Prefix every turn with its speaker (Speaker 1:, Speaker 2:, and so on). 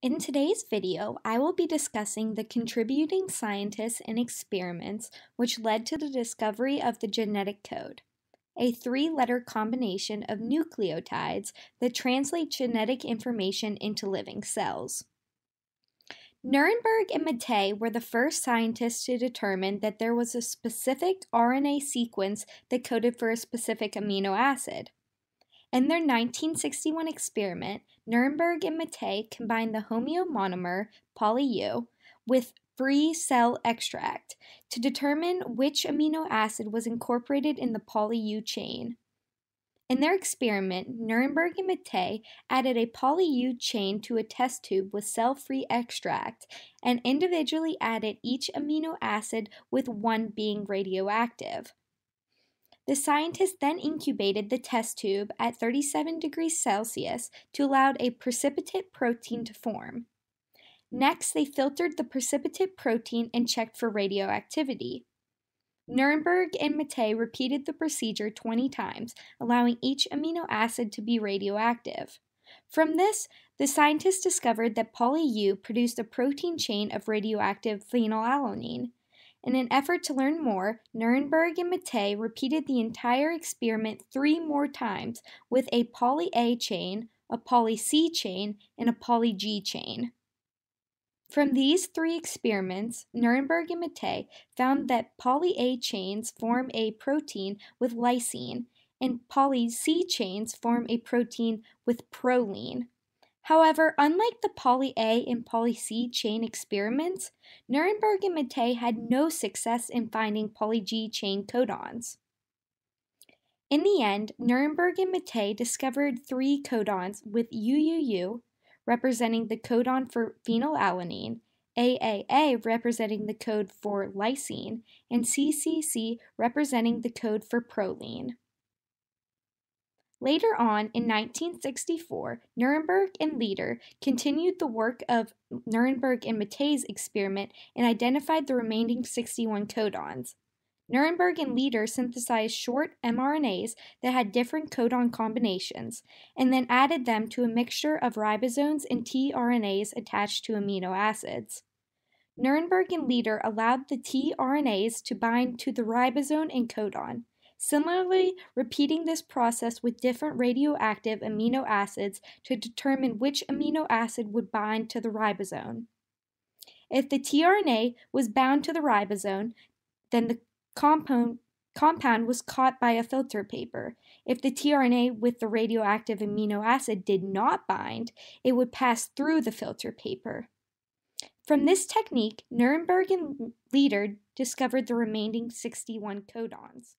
Speaker 1: In today's video, I will be discussing the contributing scientists and experiments which led to the discovery of the genetic code, a three-letter combination of nucleotides that translate genetic information into living cells. Nirenberg and Matthaei were the first scientists to determine that there was a specific RNA sequence that coded for a specific amino acid. In their 1961 experiment, Nirenberg and Matthaei combined the homeomonomer poly-U with free cell extract to determine which amino acid was incorporated in the poly-U chain. In their experiment, Nirenberg and Matthaei added a poly-U chain to a test tube with cell-free extract and individually added each amino acid with one being radioactive. The scientists then incubated the test tube at 37 degrees Celsius to allow a precipitate protein to form. Next, they filtered the precipitate protein and checked for radioactivity. Nirenberg and Matthaei repeated the procedure 20 times, allowing each amino acid to be radioactive. From this, the scientists discovered that poly-U produced a protein chain of radioactive phenylalanine. In an effort to learn more, Nirenberg and Matthaei repeated the entire experiment three more times with a poly-A chain, a poly-C chain, and a poly-G chain. From these three experiments, Nirenberg and Matthaei found that poly-A chains form a protein with lysine, and poly-C chains form a protein with proline. However, unlike the poly-A and poly-C chain experiments, Nirenberg and Matthaei had no success in finding poly-G chain codons. In the end, Nirenberg and Matthaei discovered three codons with UUU, representing the codon for phenylalanine, AAA representing the code for lysine, and CCC representing the code for proline. Later on, in 1964, Nirenberg and Leder continued the work of Nirenberg and Matthaei's experiment and identified the remaining 61 codons. Nirenberg and Leder synthesized short mRNAs that had different codon combinations, and then added them to a mixture of ribosomes and tRNAs attached to amino acids. Nirenberg and Leder allowed the tRNAs to bind to the ribosome and codon, similarly repeating this process with different radioactive amino acids to determine which amino acid would bind to the ribosome. If the tRNA was bound to the ribosome, then the compound, compound was caught by a filter paper. If the tRNA with the radioactive amino acid did not bind, it would pass through the filter paper. From this technique, Nirenberg and Leder discovered the remaining 61 codons.